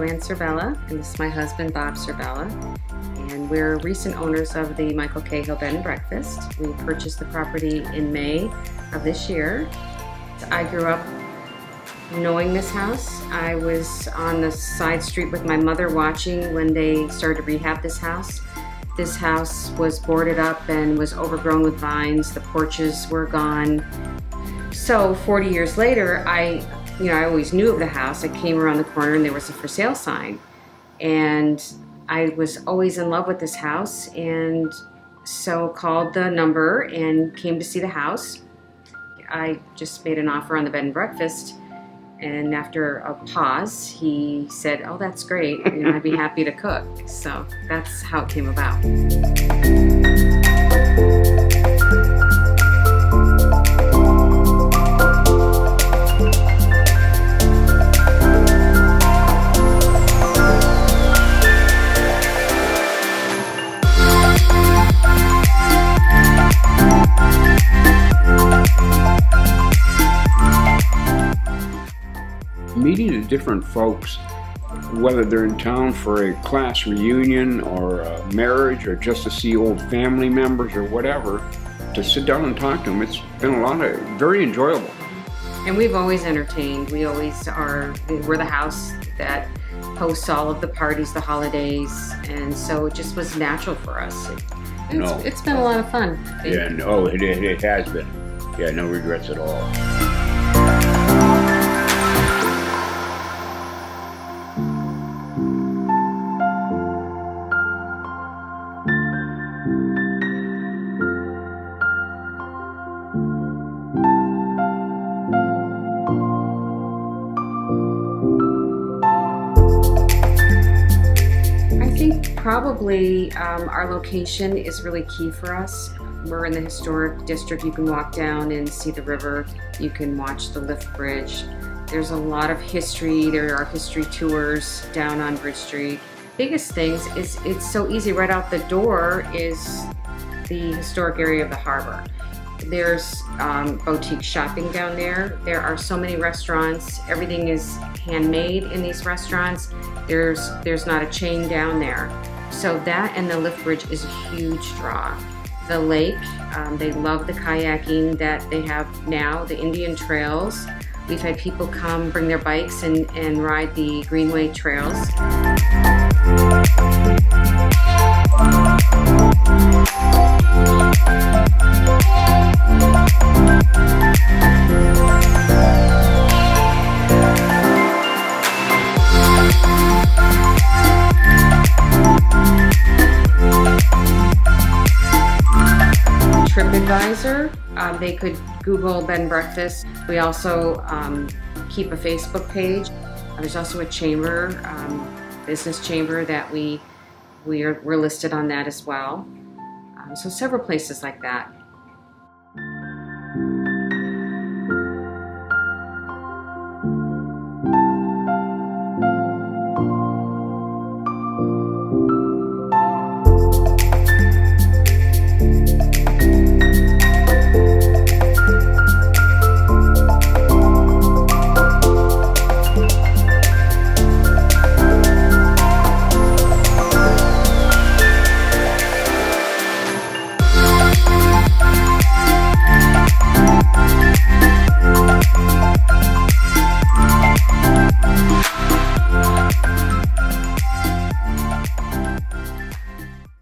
Joanne Cervella, and this is my husband, Bob Cervella. And we're recent owners of the Michael Cahill Bed and Breakfast. We purchased the property in May of this year. I grew up knowing this house. I was on the side street with my mother watching when they started to rehab this house. This house was boarded up and was overgrown with vines. The porches were gone. So 40 years later, I, you know, I always knew of the house. I came around the corner and there was a for sale sign. And I was always in love with this house and so called the number and came to see the house. I just made an offer on the bed and breakfast and after a pause, he said, oh, that's great. You know, I'd be happy to cook. So that's how it came about. Different folks, whether they're in town for a class reunion or a marriage or just to see old family members or whatever, to sit down and talk to them, it's been a lot of very enjoyable. And we've always entertained. We always are, we're the house that hosts all of the parties, the holidays, and so it just was natural for us. It, it's, No. it's been a lot of fun. Yeah, no, it, it, it has been. Yeah, no regrets at all. Probably um, our location is really key for us. We're in the historic district. You can walk down and see the river. You can watch the lift bridge. There's a lot of history. There are history tours down on Bridge Street. Biggest things is it's so easy. Right out the door is the historic area of the harbor. There's um, boutique shopping down there. There are so many restaurants. Everything is handmade in these restaurants. There's there's not a chain down there. So that and the lift bridge is a huge draw. The lake, um, they love the kayaking that they have now, the Indian trails. We've had people come bring their bikes and, and ride the Greenway trails. TripAdvisor. Um, they could Google bed and breakfast. We also um, keep a Facebook page. There's also a chamber, um, business chamber that we we are we're listed on that as well. Um, so several places like that.